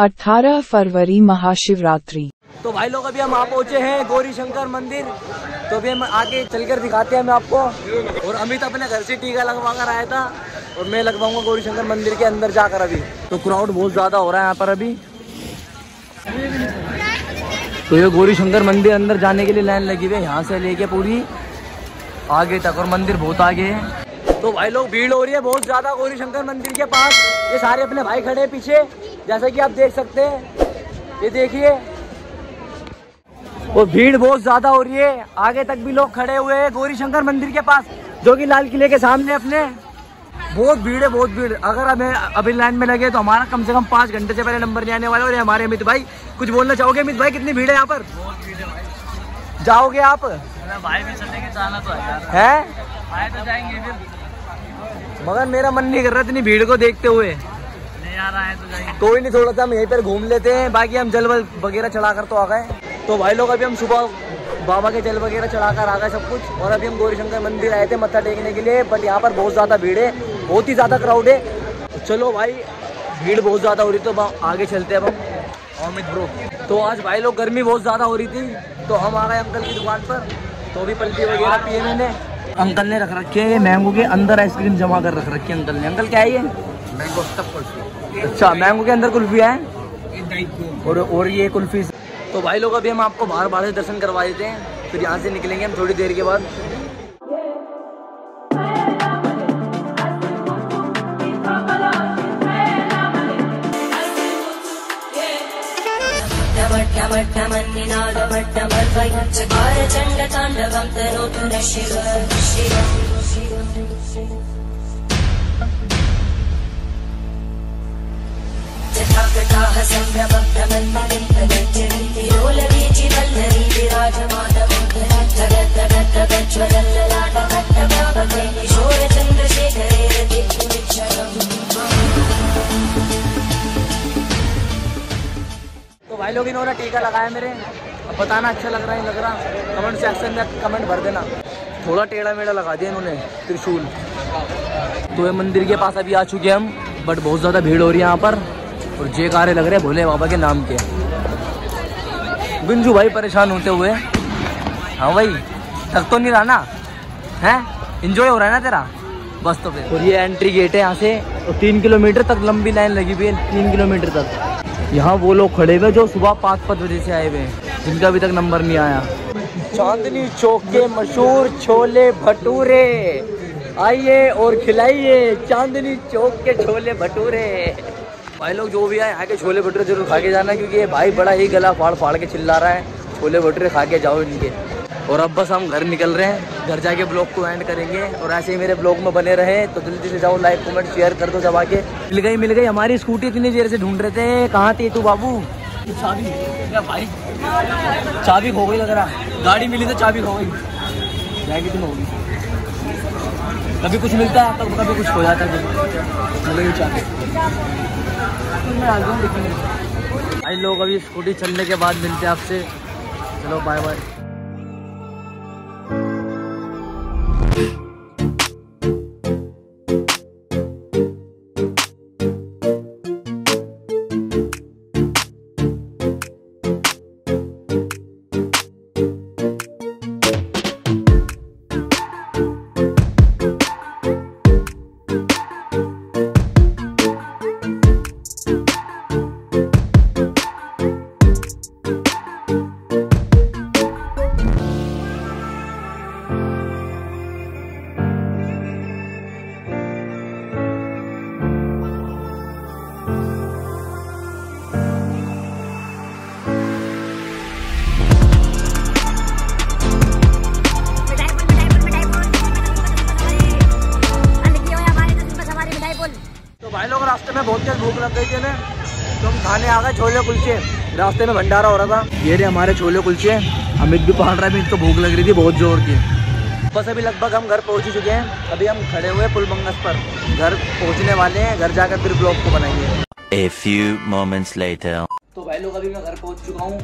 18 फरवरी महाशिवरात्रि। तो भाई लोग, अभी हम आ पहुँचे हैं गौरी शंकर मंदिर। तो अभी हम आगे चलकर दिखाते हैं मैं आपको। और अमित अपने घर से टीका लगवा कर आया था और मैं लगवाऊँगा गौरी शंकर मंदिर के अंदर जाकर अभी। तो क्राउड बहुत ज़्यादा हो रहा है यहाँ पर अभी। तो ये गौरी शंकर मंदिर अंदर जाने के लिए लाइन लगी हुई है, यहाँ से लेके पूरी आगे तक और मंदिर बहुत आगे है। तो भाई लोग, भीड़ हो रही है बहुत ज़्यादा गौरी शंकर मंदिर के पास। ये सारे अपने भाई खड़े हैं पीछे। जैसा कि आप देख सकते हैं ये देखिए। और भीड़ बहुत ज़्यादा हो रही है। आगे तक भी लोग खड़े हुए हैं गौरी शंकर मंदिर के पास जो कि लाल किले के सामने अपने। बहुत भीड़ है बहुत भीड़। अगर हमें अभी लाइन में लगे तो हमारा कम से कम पाँच घंटे से पहले नंबर नहीं आने वाला और हमारे अमित भाई। कुछ बोलना चाहोगे अमित भाई? कितनी भीड़ है यहाँ पर? जाओगे आप? भाई भी चलेंगे जाना तो है? है तो जाएँगे फिर। मगर मेरा मन नहीं कर रहा इतनी भीड़ को देखते हुए। रहा है तो कोई नहीं थोड़ा सा हम यहीं पर घूम लेते हैं। बाकी हम जल वगैरह चढ़ाकर तो आ गए। तो भाई लोग अभी हम सुबह बाबा के जल वगैरह चढ़ाकर आ गए सब कुछ। और अभी हम गौरी शंकर मंदिर आए थे मत्था टेकने के लिए बट यहाँ पर बहुत ज़्यादा भीड़ है। बहुत ही ज़्यादा क्राउड है। तो चलो भाई भीड़ बहुत ज़्यादा हो रही तो आगे चलते हैं अब हम। अमित ब्रो तो आज भाई लोग गर्मी बहुत ज़्यादा हो रही थी। तो हम आ गए अंकल की दुकान पर। तो अभी पलटी वगैरह पिए मैंने। अंकल ने रख रखे है मैंगो के अंदर आइसक्रीम जमा कर रख रखी है अंकल ने। अंकल क्या है ये? मैंगो सब कुछ अच्छा मैंगो के अंदर कुल्फी है? और और ये कुल्फी तो भाई लोग, अभी हम आपको बाहर बाहर से दर्शन करवा देते हैं। फिर यहाँ से निकलेंगे हम थोड़ी देर के बाद। चकारचण्डताण्डवं तनोतु न शिव जटाकटाः भाई लोग इन्होंने टीका लगाया मेरे। अब बताना अच्छा लग रहा है, लग रहा कमेंट सेक्शन में कमेंट भर देना। थोड़ा टेढ़ा मेढ़ा लगा दिया इन्होंने, त्रिशूल। तो ये मंदिर के पास अभी आ चुके हैं हम बट बहुत ज़्यादा भीड़ हो रही है यहाँ पर। और जयकारे लग रहे हैं भोले बाबा के नाम के। बिंजू भाई परेशान होते हुए। हाँ भाई थक तो नहीं रहा ना? है? इंजॉय हो रहा है ना तेरा? बस तो फिर। और ये एंट्री गेट है यहाँ से और तीन किलोमीटर तक लंबी लाइन लगी हुई है तीन किलोमीटर तक। यहाँ वो लोग खड़े हुए जो सुबह पाँच पाँच बजे से आए हुए हैं जिनका अभी तक नंबर नहीं आया। चांदनी चौक के मशहूर छोले भटूरे। आइए और खिलाइए चांदनी चौक के छोले भटूरे। भाई लोग, जो भी आए, आके छोले भटूरे ज़रूर खा के जाना, क्योंकि ये भाई बड़ा ही गला फाड़ फाड़ के चिल्ला रहा है। छोले भटूरे खा के जाओ इनके। और अब बस हम घर निकल रहे हैं। घर जाके ब्लॉग को एंड करेंगे। और ऐसे ही मेरे ब्लॉग में बने रहे। तो जल्दी से जाओ लाइक कमेंट शेयर कर दो जब आके। मिल गई मिल गई। हमारी स्कूटी इतनी देर से ढूंढ रहे थे। कहाँ थी तू, बाबू? चाबी। भाई? चाबी खो गई लग रहा। गाड़ी मिली तो चाबी खो गई। जाएगी तुम होगी। कभी कुछ मिलता है तो कभी कुछ हो जाता है। भाई लोग अभी स्कूटी चलने के बाद मिलते हैं आपसे। चलो बाय बाय बहुत तेज भूख लग गई थी हमें तो हम खाने आ गए छोले कुलचे। रास्ते में भंडारा हो रहा था। ये रहे हमारे छोले कुलचे। अमित भी पहाड़ रहा है को भूख लग रही थी बहुत ज़ोर की। बस अभी लगभग हम घर पहुँच ही चुके हैं। अभी हम खड़े हुए पुल बंगस पर। घर पहुँचने वाले हैं घर जाकर फिर ब्लॉग को बनाएँगे। A few moments later. तो भाई लोग अभी मैं घर पहुँच चुका हूँ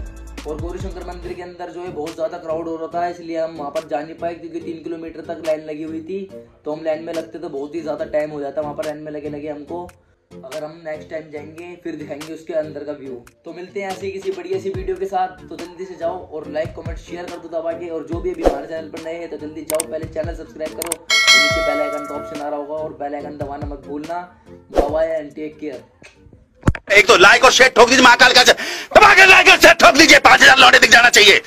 और गौरी शंकर मंदिर के अंदर जो है बहुत ज़्यादा क्राउड हो रहा था इसलिए हम वहाँ पर जा नहीं पाए क्योंकि तीन किलोमीटर तक लाइन लगी हुई थी। तो हम लाइन में लगते तो बहुत ही ज़्यादा टाइम हो जाता वहाँ पर लाइन में लगे लगे हमको। अगर हम नेक्स्ट टाइम जाएँगे, फिर दिखाएँगे उसके अंदर का व्यू तो मिलते हैं ऐसी किसी बढ़िया सी वीडियो के साथ। तो जल्दी से जाओ और लाइक कमेंट शेयर कर दो दबा के। और जो भी अभी हमारे चैनल पर नए हैं तो जल्दी जाओ। पहले चैनल सब्सक्राइब करो। और नीचे बेल आइकन का ऑप्शन आ रहा होगा और बेल आइकन दबाना मत भूलना। बाय एंड टेक केयर एक तो लाइक और शेयर ठोक दीजिए महाकाल का। दबा के लाइक और शेयर ठोक दीजिए। पाँच हज़ार लौटे दिख जाना चाहिए।